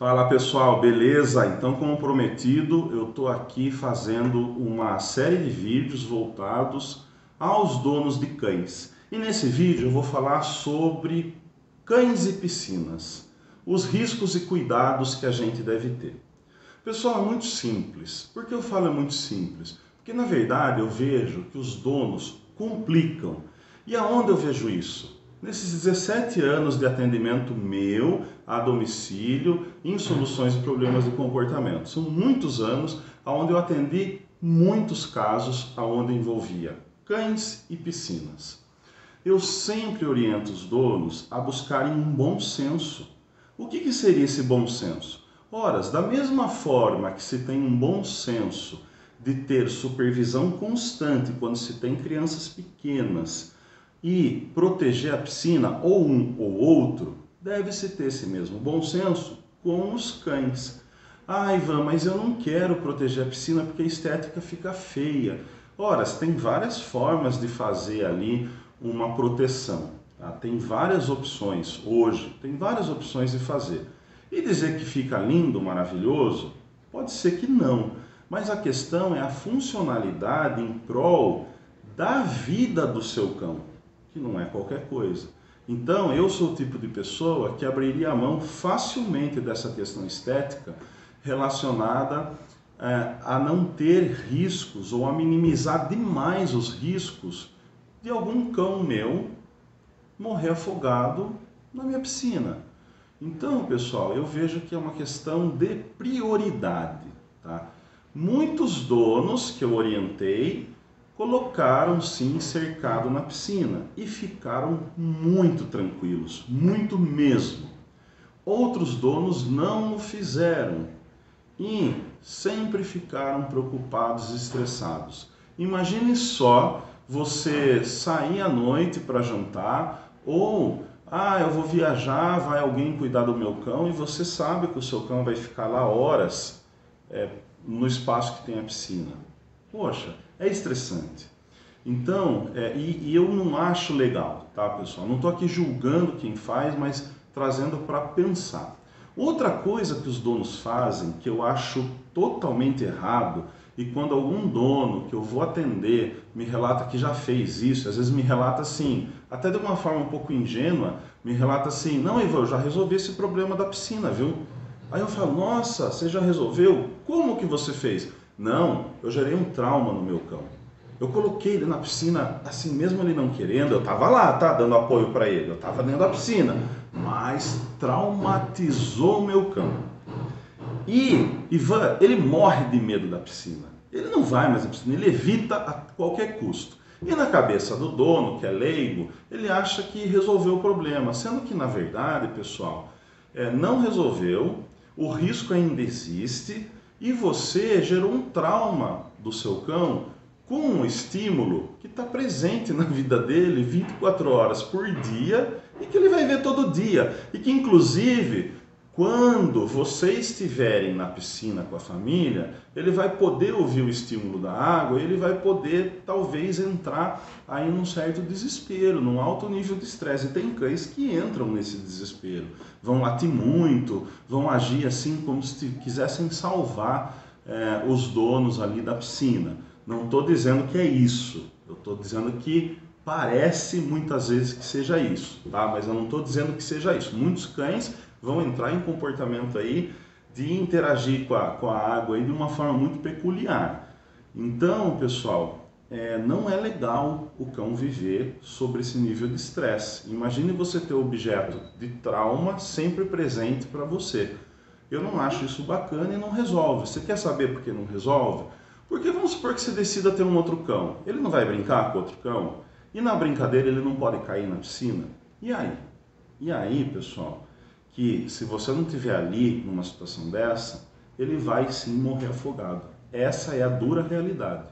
Fala pessoal, beleza? Então, como prometido, eu estou aqui fazendo uma série de vídeos voltados aos donos de cães. E nesse vídeo eu vou falar sobre cães e piscinas, os riscos e cuidados que a gente deve ter. Pessoal, é muito simples. Por que eu falo é muito simples? Porque na verdade eu vejo que os donos complicam. E aonde eu vejo isso? Nesses 17 anos de atendimento meu a domicílio em soluções de problemas de comportamento. São muitos anos onde eu atendi muitos casos onde envolvia cães e piscinas. Eu sempre oriento os donos a buscarem um bom senso. O que, que seria esse bom senso? Ora, da mesma forma que se tem um bom senso de ter supervisão constante quando se tem crianças pequenas, e proteger a piscina, ou um ou outro, deve-se ter esse mesmo bom senso com os cães. Ah, Ivan, mas eu não quero proteger a piscina porque a estética fica feia. Ora, tem várias formas de fazer ali uma proteção. Tá? Tem várias opções hoje, tem várias opções de fazer. E dizer que fica lindo, maravilhoso, pode ser que não. Mas a questão é a funcionalidade em prol da vida do seu cão que não é qualquer coisa. Então, eu sou o tipo de pessoa que abriria a mão facilmente dessa questão estética relacionada é, a não ter riscos ou a minimizar demais os riscos de algum cão meu morrer afogado na minha piscina. Então, pessoal, eu vejo que é uma questão de prioridade. Tá? Muitos donos que eu orientei colocaram sim cercado na piscina e ficaram muito tranquilos, muito mesmo. Outros donos não o fizeram e sempre ficaram preocupados e estressados. Imagine só você sair à noite para jantar ou ah, eu vou viajar, vai alguém cuidar do meu cão e você sabe que o seu cão vai ficar lá horas é, no espaço que tem a piscina. Poxa, é estressante. Então, é, e, e, eu não acho legal, tá pessoal? Não estou aqui julgando quem faz, mas trazendo para pensar. Outra coisa que os donos fazem, que eu acho totalmente errado, e quando algum dono que eu vou atender me relata que já fez isso, às vezes me relata assim, até de uma forma um pouco ingênua, me relata assim, não Ivan, eu já resolvi esse problema da piscina, viu? Aí eu falo, nossa, você já resolveu? Como que você fez? Não, eu gerei um trauma no meu cão. Eu coloquei ele na piscina, assim mesmo ele não querendo, eu estava lá, tá, dando apoio para ele, eu estava dentro da piscina, mas traumatizou o meu cão. E Ivan, ele morre de medo da piscina. Ele não vai mais à piscina, ele evita a qualquer custo. E na cabeça do dono, que é leigo, ele acha que resolveu o problema, sendo que na verdade, pessoal, é, não resolveu, o risco ainda existe, e você gerou um trauma do seu cão com um estímulo que está presente na vida dele 24 horas por dia e que ele vai ver todo dia. E que, inclusive, quando vocês estiverem na piscina com a família, ele vai poder ouvir o estímulo da água, ele vai poder talvez entrar aí num certo desespero, num alto nível de estresse. E tem cães que entram nesse desespero, vão latir muito, vão agir assim como se quisessem salvar é, os donos ali da piscina. Não estou dizendo que é isso, eu estou dizendo que parece muitas vezes que seja isso, tá? Mas eu não estou dizendo que seja isso. Muitos cães vão entrar em comportamento aí de interagir com a, com a água aí de uma forma muito peculiar. Então, pessoal, é, não é legal o cão viver sobre esse nível de estresse. Imagine você ter objeto de trauma sempre presente para você. Eu não acho isso bacana e não resolve. Você quer saber por que não resolve? Porque vamos supor que você decida ter um outro cão. Ele não vai brincar com outro cão? E na brincadeira ele não pode cair na piscina? E aí? E aí, pessoal? Que se você não tiver ali numa situação dessa, ele vai sim morrer afogado. Essa é a dura realidade.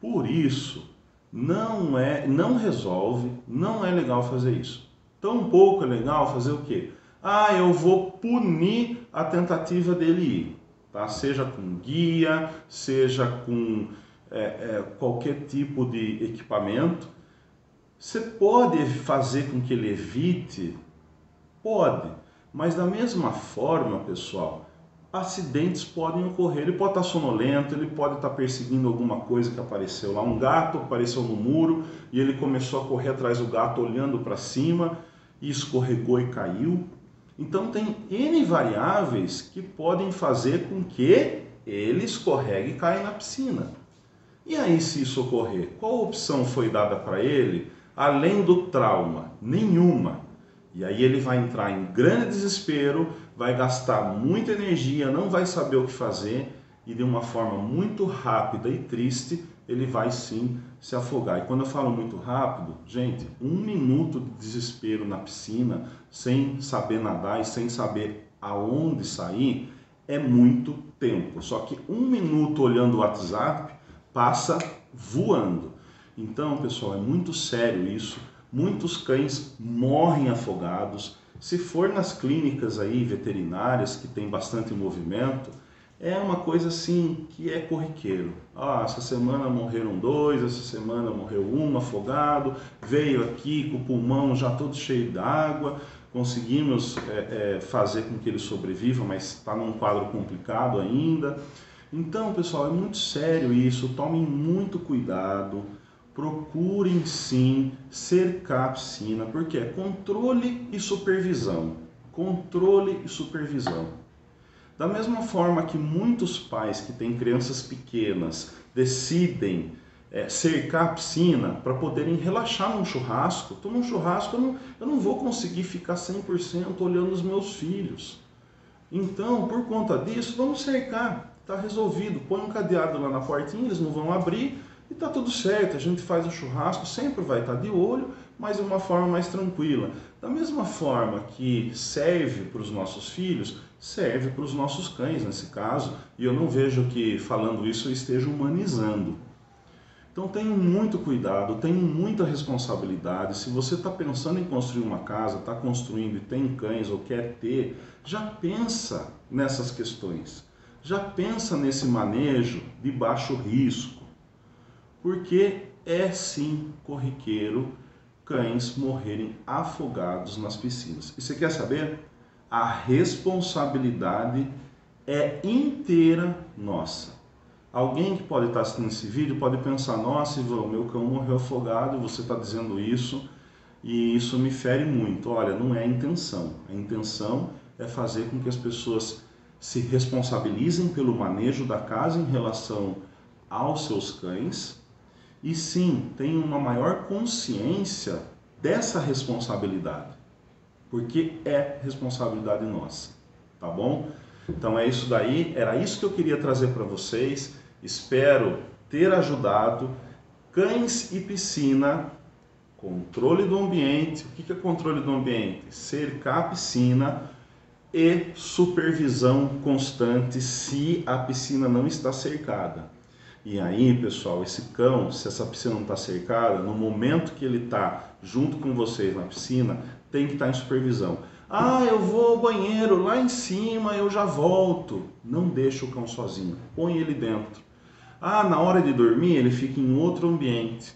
Por isso, não é, não resolve, não é legal fazer isso. Tampouco é legal fazer o quê? Ah, eu vou punir a tentativa dele ir, tá? Seja com guia, seja com é, é, qualquer tipo de equipamento. Você pode fazer com que ele evite Pode, Mas da mesma forma, pessoal, acidentes podem ocorrer. Ele pode estar sonolento, ele pode estar perseguindo alguma coisa que apareceu lá. Um gato apareceu no muro e ele começou a correr atrás do gato olhando para cima e escorregou e caiu. Então tem N variáveis que podem fazer com que ele escorregue e caia na piscina. E aí, se isso ocorrer, qual opção foi dada para ele, além do trauma? Nenhuma. E aí ele vai entrar em grande desespero, vai gastar muita energia, não vai saber o que fazer e de uma forma muito rápida e triste ele vai sim se afogar. E quando eu falo muito rápido, gente, um minuto de desespero na piscina, sem saber nadar e sem saber aonde sair, é muito tempo. Só que um minuto olhando o WhatsApp passa voando. Então, pessoal, é muito sério isso muitos cães morrem afogados. Se for nas clínicas aí veterinárias que tem bastante movimento, é uma coisa assim que é corriqueiro. Ah, essa semana morreram dois, essa semana morreu um afogado, veio aqui com o pulmão já todo cheio d'água, conseguimos é, é, fazer com que ele sobreviva, mas está num quadro complicado ainda. Então, pessoal, é muito sério isso, tomem muito cuidado procurem sim cercar a piscina, porque é controle e supervisão. Controle e supervisão. Da mesma forma que muitos pais que têm crianças pequenas decidem é, cercar a piscina para poderem relaxar num churrasco, estou num churrasco, eu não, eu não vou conseguir ficar 100% olhando os meus filhos. Então, por conta disso, vamos cercar, está resolvido. Põe um cadeado lá na portinha, eles não vão abrir, e tá tudo certo, a gente faz o churrasco, sempre vai estar tá de olho, mas de uma forma mais tranquila. Da mesma forma que serve para os nossos filhos, serve para os nossos cães nesse caso, e eu não vejo que falando isso eu esteja humanizando. Então tenham muito cuidado, tenham muita responsabilidade. Se você está pensando em construir uma casa, está construindo e tem cães ou quer ter, já pensa nessas questões. Já pensa nesse manejo de baixo risco porque é sim corriqueiro cães morrerem afogados nas piscinas. E você quer saber? A responsabilidade é inteira nossa. Alguém que pode estar assistindo esse vídeo pode pensar: nossa, Ivan, meu cão morreu afogado, você está dizendo isso e isso me fere muito. Olha, não é a intenção. A intenção é fazer com que as pessoas se responsabilizem pelo manejo da casa em relação aos seus cães e sim tenham uma maior consciência dessa responsabilidade, porque é responsabilidade nossa, tá bom? Então é isso daí, era isso que eu queria trazer para vocês. Espero ter ajudado. Cães e piscina, controle do ambiente. O que é controle do ambiente? Cercar a piscina e supervisão constante se a piscina não está cercada. E aí, pessoal, esse cão, se essa piscina não está cercada, no momento que ele está junto com vocês na piscina, tem que estar tá em supervisão. Ah, eu vou ao banheiro lá em cima, eu já volto. Não deixa o cão sozinho, põe ele dentro. Ah, na hora de dormir ele fica em outro ambiente.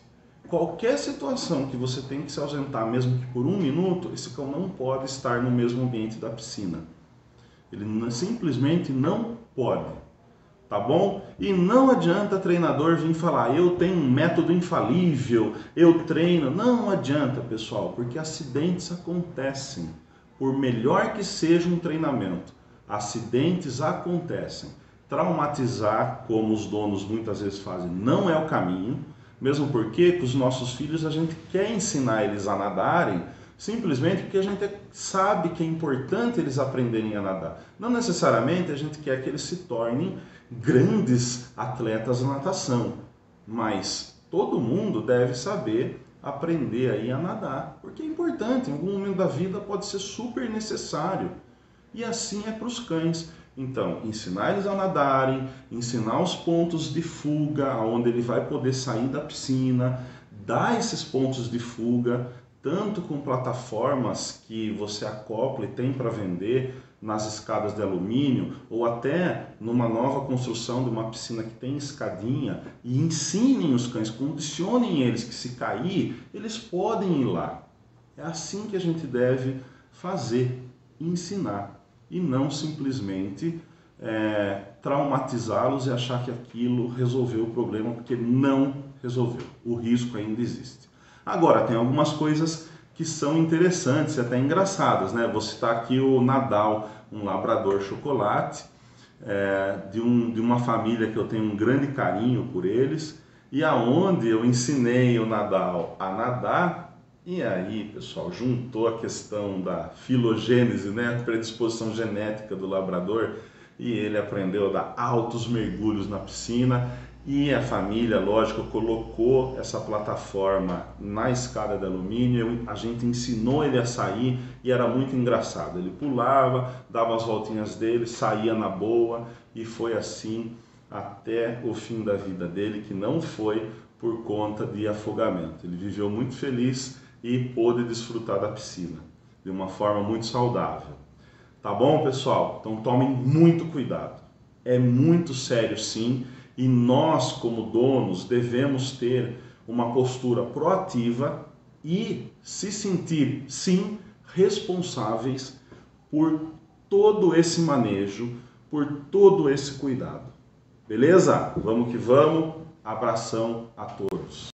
Qualquer situação que você tem que se ausentar, mesmo que por um minuto, esse cão não pode estar no mesmo ambiente da piscina. Ele simplesmente não pode tá bom? E não adianta treinador vir falar, eu tenho um método infalível, eu treino. Não adianta, pessoal, porque acidentes acontecem. Por melhor que seja um treinamento, acidentes acontecem. Traumatizar, como os donos muitas vezes fazem, não é o caminho, mesmo porque com os nossos filhos a gente quer ensinar eles a nadarem simplesmente porque a gente sabe que é importante eles aprenderem a nadar. Não necessariamente a gente quer que eles se tornem grandes atletas na natação, mas todo mundo deve saber aprender aí a nadar, porque é importante, em algum momento da vida pode ser super necessário. E assim é para os cães. Então, ensinar eles a nadarem, ensinar os pontos de fuga, onde ele vai poder sair da piscina, dar esses pontos de fuga, tanto com plataformas que você acopla e tem para vender nas escadas de alumínio, ou até numa nova construção de uma piscina que tem escadinha, e ensinem os cães, condicionem eles que se cair, eles podem ir lá. É assim que a gente deve fazer, ensinar e não simplesmente é, traumatizá-los e achar que aquilo resolveu o problema, porque não resolveu. O risco ainda existe. Agora, tem algumas coisas que são interessantes e até engraçadas, né? Vou citar aqui o Nadal, um labrador chocolate, é, de, um, de uma família que eu tenho um grande carinho por eles, e aonde eu ensinei o Nadal a nadar, e aí, pessoal, juntou a questão da filogênese, né, predisposição genética do labrador, e ele aprendeu a dar altos mergulhos na piscina e a família, lógico, colocou essa plataforma na escada de alumínio. A gente ensinou ele a sair e era muito engraçado. Ele pulava, dava as voltinhas dele, saía na boa e foi assim até o fim da vida dele, que não foi por conta de afogamento. Ele viveu muito feliz e pôde desfrutar da piscina de uma forma muito saudável. Tá bom, pessoal? Então tomem muito cuidado. É muito sério, sim, e nós, como donos, devemos ter uma postura proativa e se sentir, sim, responsáveis por todo esse manejo, por todo esse cuidado. Beleza? Vamos que vamos. Abração a todos.